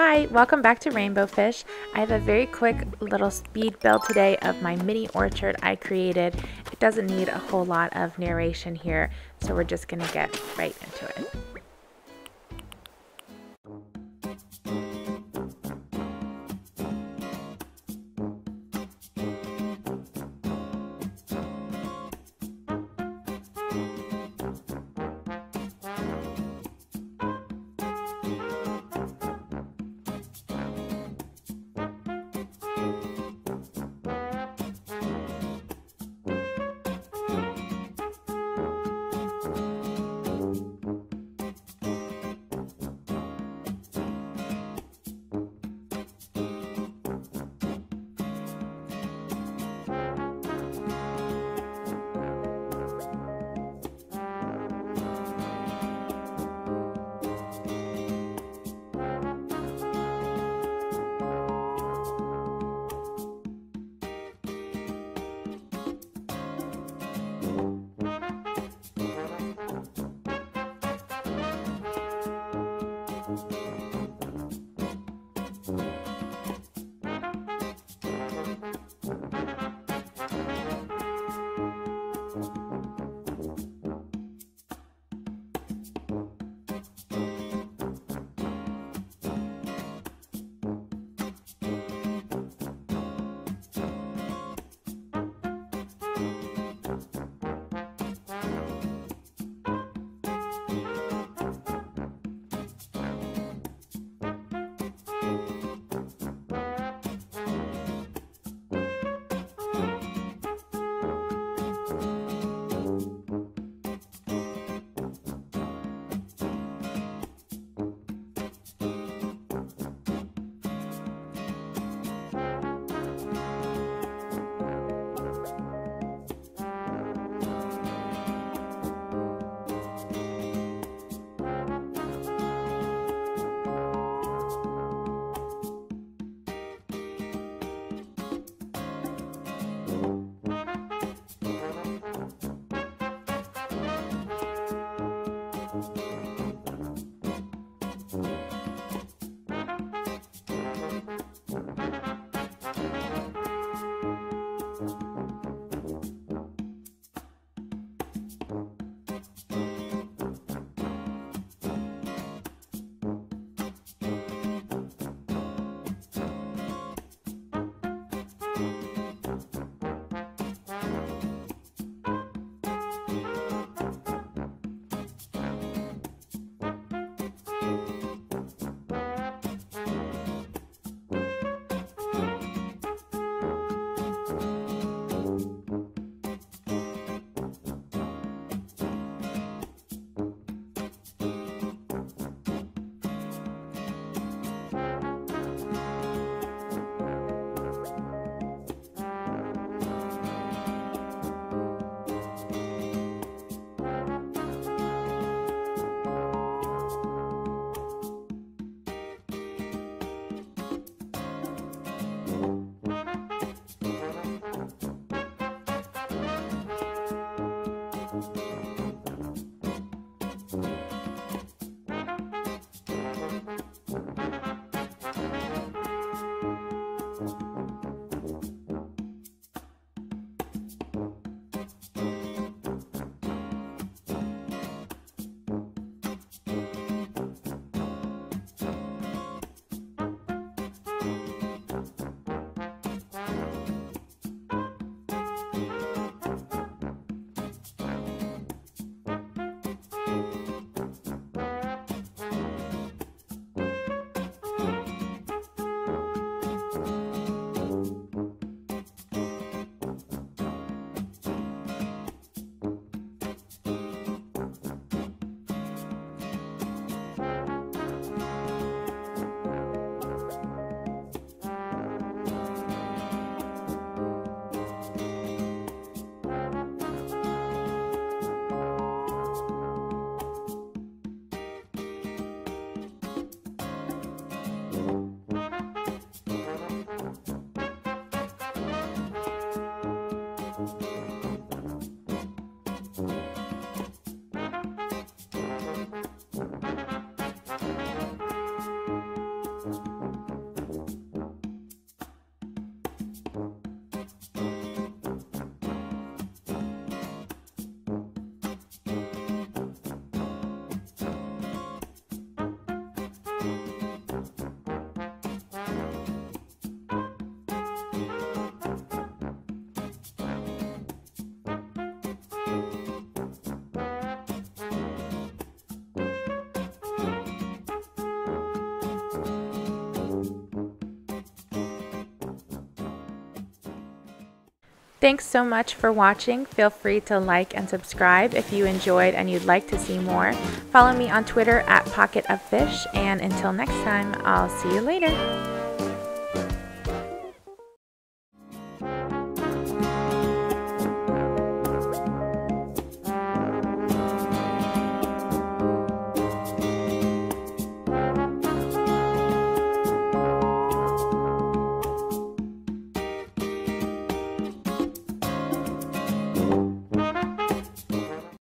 Hi, welcome back to Rainbow Fish. I have a very quick little speed build today of my mini orchard I created. It doesn't need a whole lot of narration here, so we're just gonna get right into it. Thanks so much for watching. Feel free to like and subscribe if you enjoyed and you'd like to see more. Follow me on Twitter at Pocket of Fish, and until next time, I'll see you later.